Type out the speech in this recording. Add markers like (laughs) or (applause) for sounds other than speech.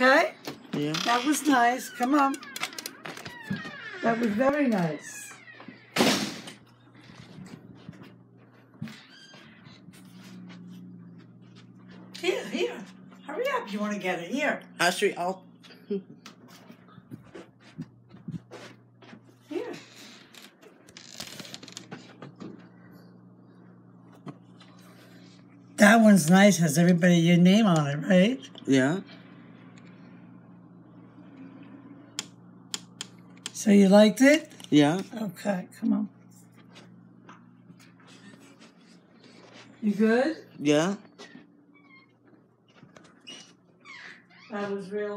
Okay? Yeah. That was nice. Come on. That was very nice. Here, here. Hurry up. You want to get it. Here. Actually, I'll. (laughs) Here. That one's nice. Has everybody your name on it, right? Yeah. So you liked it? Yeah. Okay, come on. You good? Yeah. That was real.